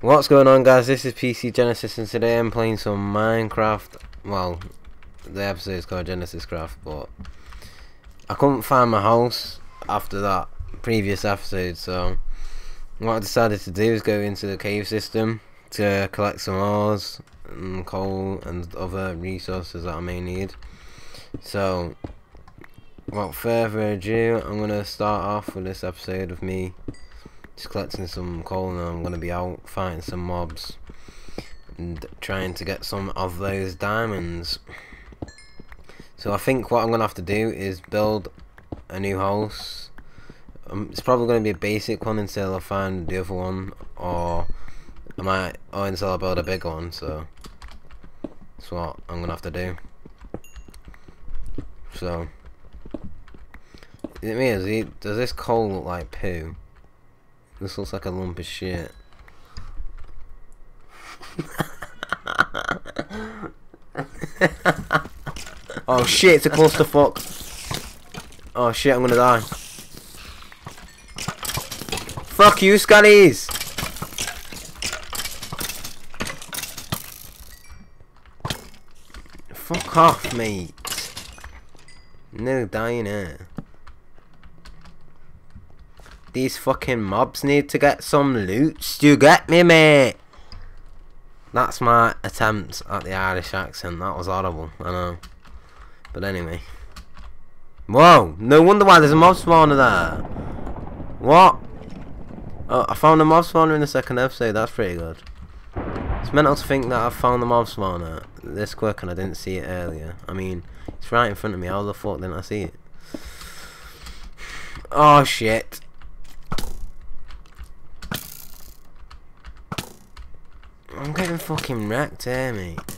What's going on guys, this is PC Genesis and today I'm playing some Minecraft, well, the episode is called Genesis Craft, but I couldn't find my house after that previous episode, so what I decided to do is go into the cave system to collect some ores and coal and other resources that I may need. So, without further ado, I'm going to start off with this episode of me just collecting some coal and I'm going to be out fighting some mobs and trying to get some of those diamonds. So I think what I'm going to have to do is build a new house. Um, it's probably going to be a basic one until I find the other one or I might, or until I build a big one, so that's what I'm going to have to do. So, it means, does this coal look like poo? This looks like a lump of shit. oh shit, it's a clusterfuck. Oh shit, I'm gonna die. Fuck you, Scallies! Fuck off, mate. No dying here. These fucking mobs need to get some loot. You get me, mate? That's my attempt at the Irish accent. That was horrible, I know. But anyway. Whoa! No wonder why there's a mob spawner there. What? Oh, I found a mob spawner in the second episode. That's pretty good. It's mental to think that I found the mob spawner this quick and I didn't see it earlier. I mean, it's right in front of me. How the fuck didn't I see it? Oh shit. I'm getting fucking wrecked here, mate.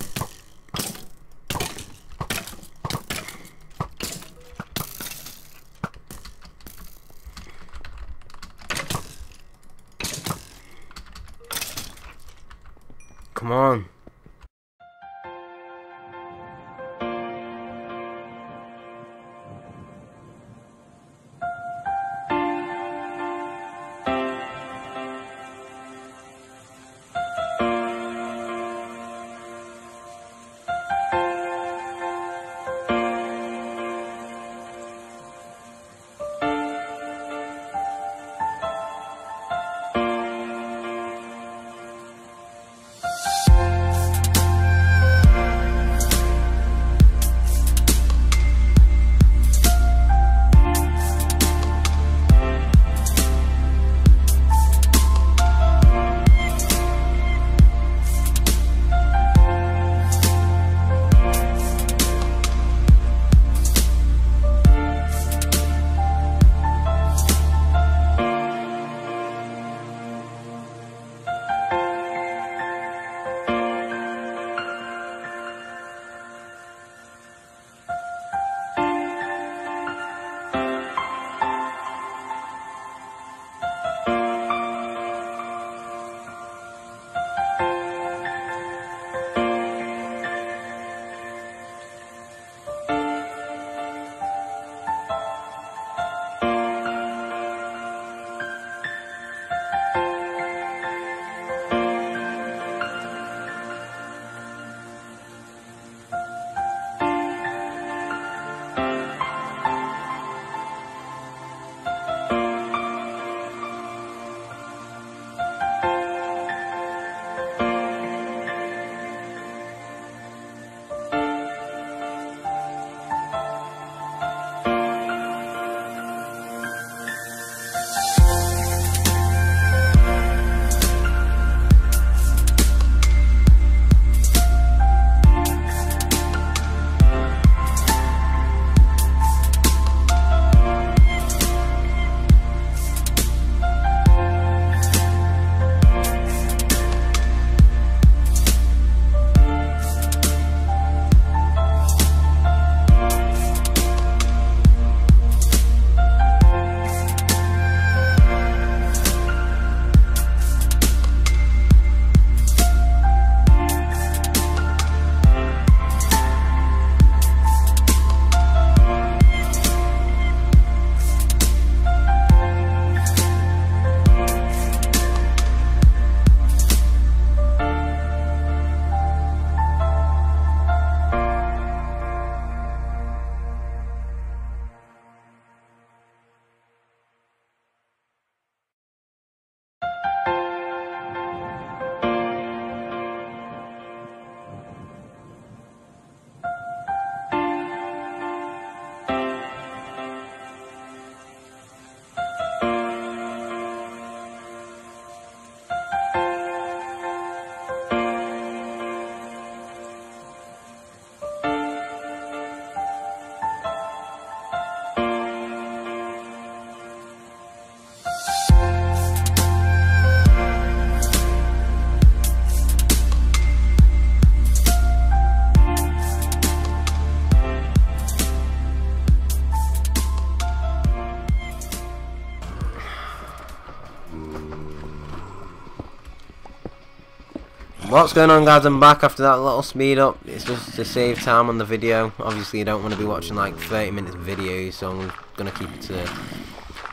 What's going on guys, I'm back after that little speed up. It's just to save time on the video. Obviously you don't want to be watching like 30 minutes videos, so I'm going to keep it to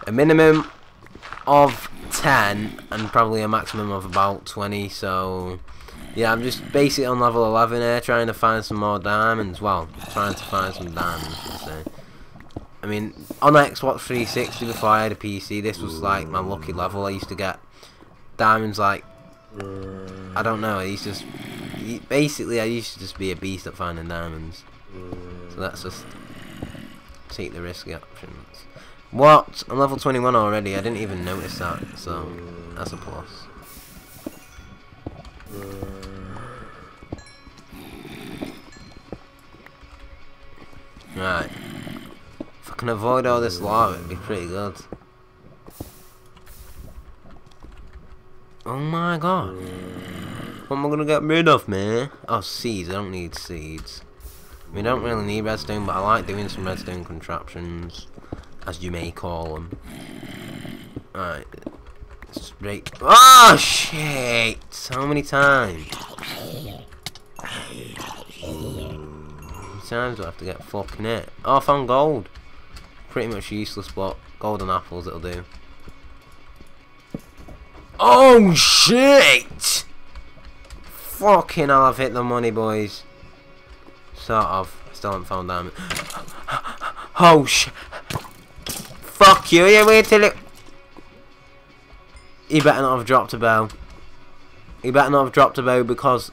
a minimum of 10 and probably a maximum of about 20. So yeah, I'm just basically on level 11 here trying to find some more diamonds. Well, trying to find some diamonds, I I mean, on Xbox 360 before I had a PC, this was like my lucky level. I used to get diamonds like I don't know. He's just he, basically I used to just be a beast at finding diamonds. So let's just take the risky options. What? I'm level 21 already. I didn't even notice that. So that's a plus. Right. If I can avoid all this lava, it'd be pretty good. Oh my god. What am I gonna get rid of, man? Oh, seeds. I don't need seeds. We don't really need redstone, but I like doing some redstone contraptions, as you may call them. Alright. Straight. Oh, shit! So many times? How many times do I have to get fucking it? Oh, I found gold. Pretty much useless, but golden apples it'll do. Oh shit! Fucking hell, I've hit the money, boys. Sort of. I still haven't found diamond. Oh shit! Fuck you! You wait till it. He better not have dropped a bow. He better not have dropped a bow because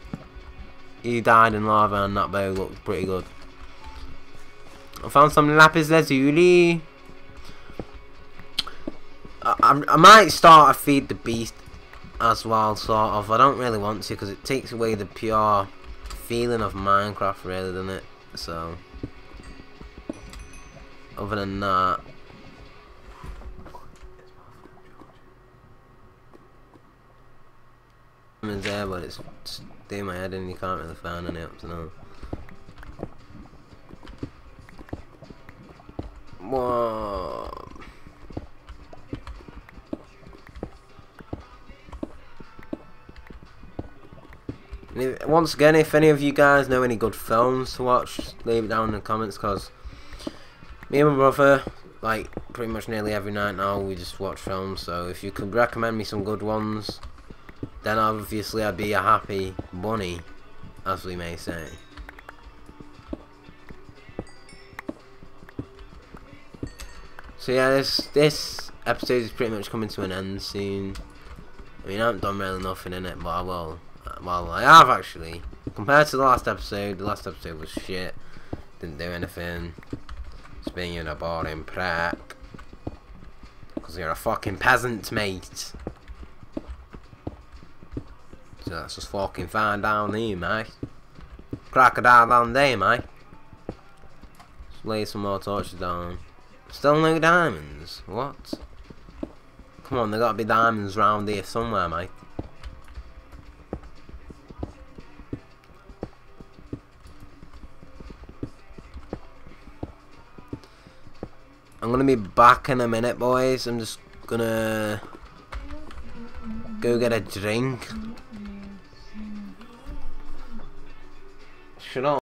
he died in lava and that bow looked pretty good. I found some lapis lazuli. I, I might start a feed the beast as well, sort of. I don't really want to because it takes away the pure feeling of Minecraft, really, doesn't it? So, other than that, it's there, but it's doing my head and you can't really find any up to now. Whoa. Once again, if any of you guys know any good films to watch, leave it down in the comments because me and my brother, like pretty much nearly every night now, we just watch films. So if you could recommend me some good ones, then obviously I'd be a happy bunny, as we may say. So yeah, this this episode is pretty much coming to an end soon. I mean, I haven't done really nothing in it, but I will well, I have actually. Compared to the last episode, the last episode was shit. Didn't do anything. Just being a boring prat. Because you're a fucking peasant, mate. So let's just fucking fine down here, mate. Crocodile down there, mate. Lay some more torches down. Still no diamonds? What? Come on, there gotta be diamonds round here somewhere, mate. I'm gonna be back in a minute, boys. I'm just gonna go get a drink. Shut.